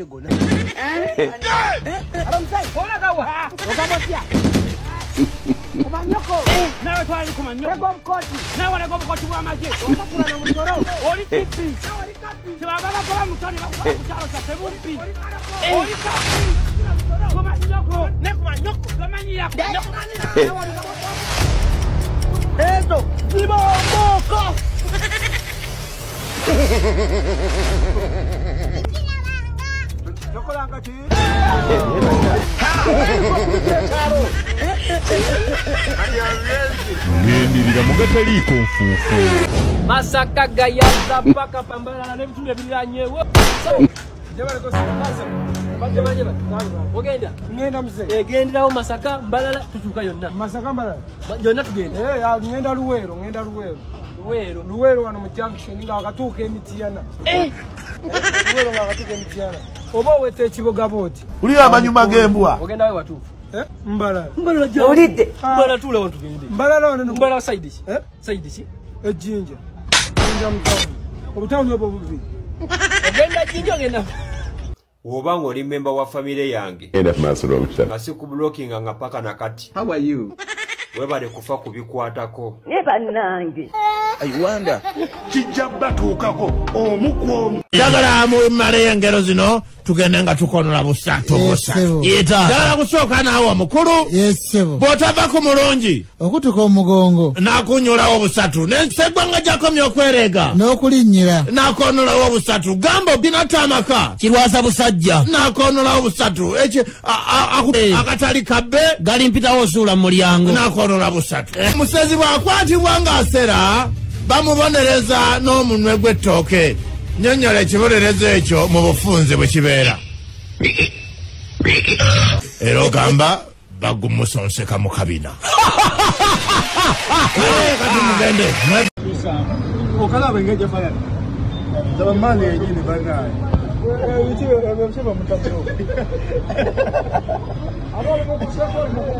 Pigo na. Aramsai. Bona tokolanga ki ngendirira mugataliiko nfuufu masaka gayaza mpaka pambalala n'ebitundu ebiranyewo ogenda? Ngenda muse egenderawo masaka mbalala tutuuka yonna. Masaka mbalala? Yonna tugenda Eh, ngenda luweero ngenda luweero. Weero luweero wano mu junction nga akatuuka emitiyana luweero nga akatuuka emitiyana oba oweta ekiboga booti Ulira amanyuma g'embwa. ogenda we watuufu. Eh, mbalala mbalala Owulidde? mbalala tuula wo tugende. Mbalala ono mbalala sayidi ki? Eh? sayidi ki? Ejjinja jinja. Mutawuni obutawuni obwo bubiri ogenda jinja ogenda. Oba ng'oli memba wa famire yange enda kumasula omusana nga si kubulokinga nga paka na kati webale kufa kubikwatako ne bannange. Kijja batuukako omu ku omu njagala mumaleyo engero zino tugende nga tukonola busatu busatu ddala kusooka naawe omukulu yesebo bw'otavako mulungi okutuka omugongo. nakunyulawo busatu. Nensegwanga gyakomya okwereega n'okulinnyira. Nakonolawo busatu. Gamba obinata amaka kirwasa busajja. Nakonolawo busatu. Akatali kabbe. Gali mpitawo osuula mu mulyango. Nakonola busatu. Omusezi bw'akwatibwa ng'asera bamubonereza n'omunwe gw'ettooke nyonnyola ekibonerezo ekyo mu bufunze bwe kibeera. Era ogamba bagumusonseka mu kabina. Kati mugende okalaba engeri gyefayana laba maani yenyini banaye. Ebikiba mutakiro yabona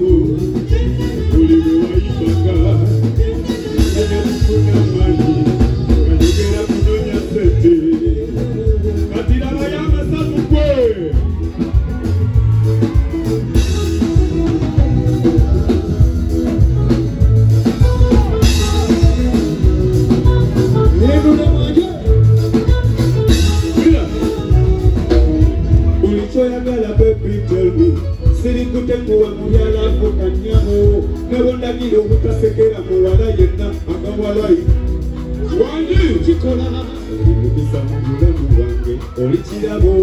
Ooh. Mungu aloi wange kikola olimukisa mu bulamu bwange olikirabo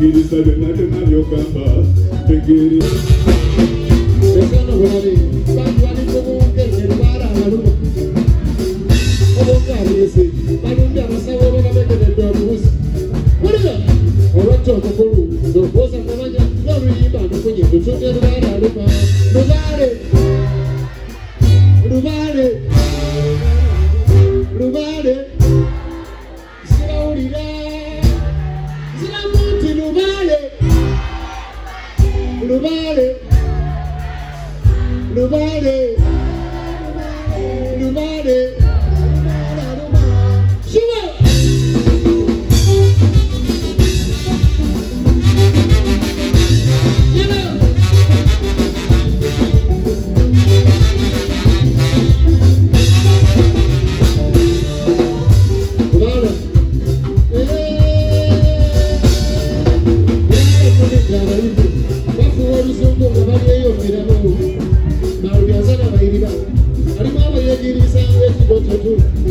Gidi sabe na que na meu camba Pegiri Pegando o homem Santuário como um guerreiro para a lua O bom carece Mas não Do rosa na manhã Não me imba no punho Nobody.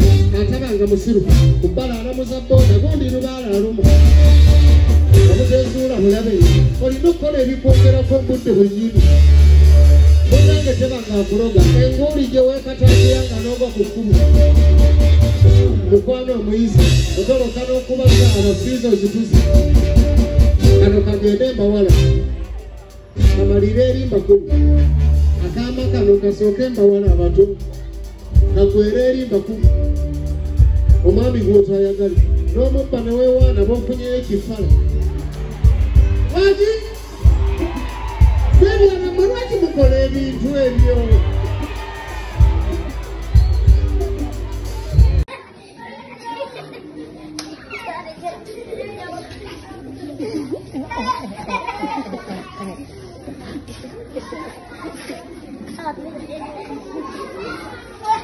aluma atabanga musiru kubbala alamuza booda gundi lubaala alumu obutezuula bulabe olina okukola ebikwongerako obudde bwennyini munange tebanga akuloga enguuli gye weekatangiranga n'ogwa ku kkumu. Mukwano omuyizi otoloka n'okubaza abafiiza ozituzi. Kano kagende embawala kamalire erimba kumi akaama kano kasooke embawala abato nakwererimba kumu omwami gwotoyagala n'omubba neweewaana bofunyeyo ekifala lwaki bebyanama lwaki mukola ebintu ebyo Oh,